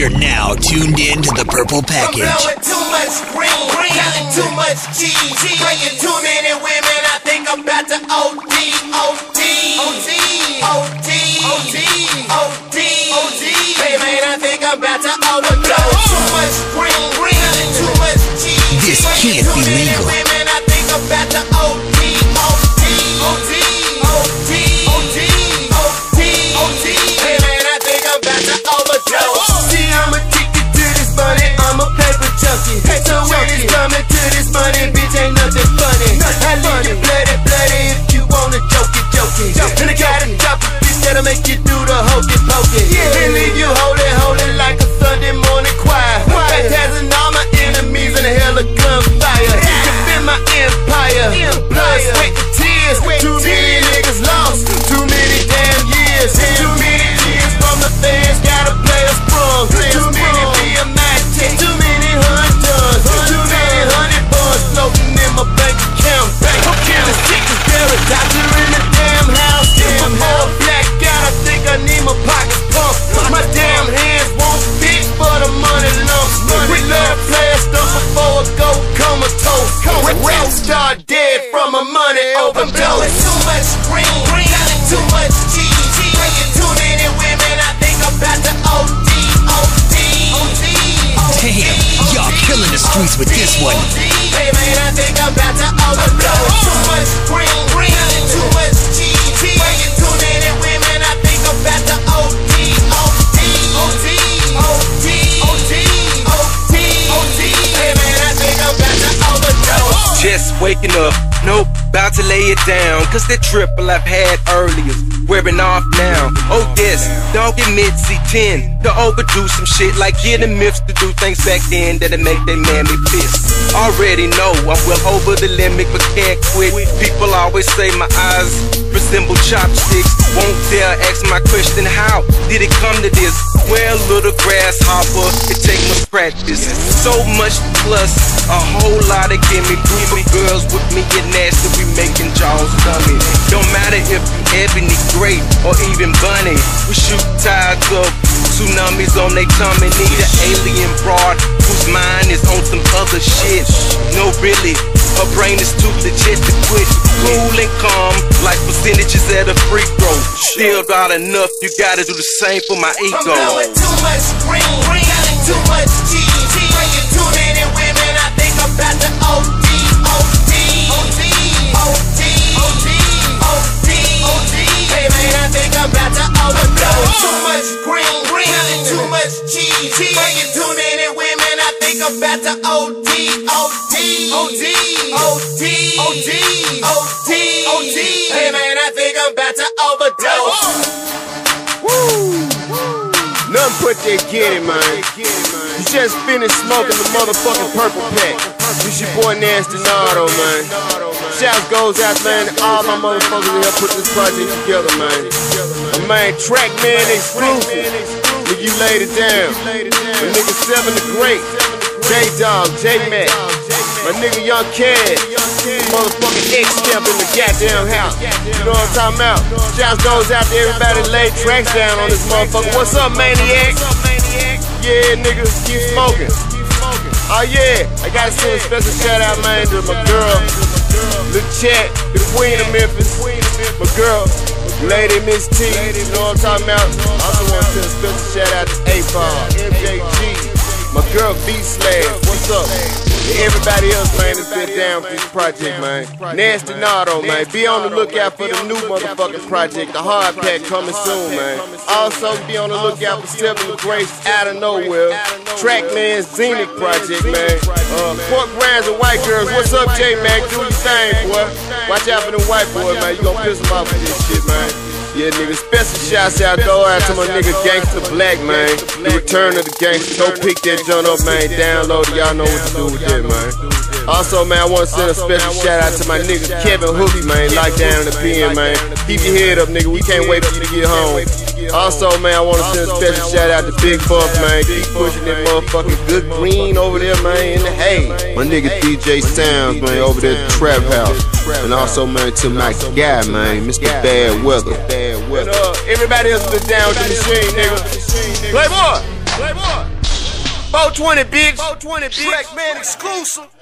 You're now tuned in to the Purple Package. I'm too much green, green, too much cheese, drinking too many women. I think I'm about to OD, OD, OD, OD, OD, OD, OD. Hey man, I think I'm about to overdose. Too much green, green, too much cheese. This can't be legal. With this one. Hey man, I think I'm about to. Too much green, green, too much too many women, I think I'm about to OD, OD, OD, OD, OD, OD, OD. Hey man, I think I'm about to. Just waking up, nope, about to lay it down. Cause that triple I've had earlier. Yes, dog admit C10 to overdo some shit like getting myths to do things back then that'll make they mammy piss. Already know I'm well over the limit, but can't quit. People always say my eyes resemble chopsticks. Won't dare ask my question, how did it come to this? Well, little grasshopper, it take much practice. So much plus, a whole lot of gimme. Group of girls with me get nasty, we making jaws dummy. Don't matter if you ebony, great, or even bunny. We shoot tides of tsunamis on they tummy. Need an alien broad whose mind is on some other shit. No, really, brain is too legit to quit. Cool and calm, like percentages at a free throw. Still not enough, you gotta do the same for my I'm ego. blowing too much green, green, too much cheese. About to OD, OD, OD, OD, OD, OD, OD. Hey man, I think I'm about to overdose. Nothing put that get it, man. You just finished smoking the motherfucking purple pack. This your boy Nasty Nardo, man. Shouts goes out, man, to all my motherfuckers that helped put this project together, man. My man, Track Man exclusive. Nigga, you laid it down. My nigga Seven the Great. J Dog, J Mac. My nigga Young Cad. Motherfucking X stamp in the goddamn house. You know what I'm talking about? Shouts goes out to everybody laid tracks down on this motherfucker. What's up, maniac? Yeah, nigga, keep smoking. Oh yeah, I gotta send a special shout out, man, to my girl, La Chat, the queen of Memphis. My girl, Lady Miss T, you know what I'm talking about? Also want to send a special shout out to A-Far, MJG, girl B Slash, what's up? Everybody else, man, that's been down for this project, man. Nasty Nardo, man. Be on the lookout for the new motherfucking project, the hard pack coming soon, man. Also, be on the lookout for Seven Grace out of nowhere. Trackman's Zenith project, man. Uh, pork and white girls. What's up, J Mac? Do your thing, boy. Watch out for them white boys, man. You gonna piss them off with this shit, man. Yeah, nigga, special shouts out, out to my nigga Gangsta Black, man. The return of the gangster. Go pick that joint up, man. Download it, y'all know what to do with that, man. Also, man, I want to send a special shout out to my nigga Kevin Hookie, man. Locked down in the pen, man. Keep your head up, nigga. We can't wait for you to get home. Also, man, I want to send a special shout out to Big Buff, man. Keep pushing that motherfucking good green over there, man, in the hay. My nigga DJ Sounds, man, over there at the Trap House. And also, man, to my guy, man, Mr. Bad Weather. And, uh, everybody else been down with the machine, nigga. Playboy! Playboy! 420, bitch. 420, bitch. Track man exclusive.